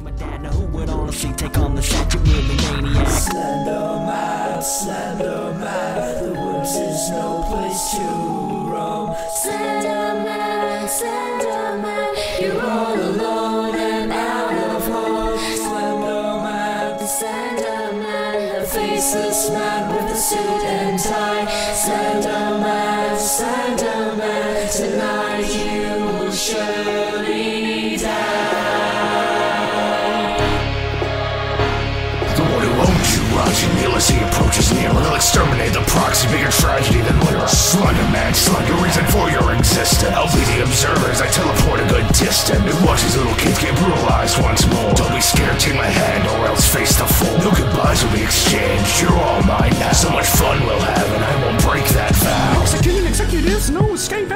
my dad. Now who would honestly take on the set? You really maniac. Slenderman, Slenderman, the woods is no place to roam. Slenderman, Slenderman, you're all alone and out of home. Slenderman, Slenderman, the faceless man with the suit and tie. Slenderman, Slenderman, tonight you will surely as he approaches near. He'll exterminate the proxy, bigger tragedy than Lyra. Slender man, slender reason for your existence. I'll be the observer as I teleport a good distance. And watch these little kids get brutalized once more. Don't be scared, take my hand, or else face the fool. No goodbyes will be exchanged, you're all mine now. So much fun we'll have, and I won't break that vow. Executing executives, no escape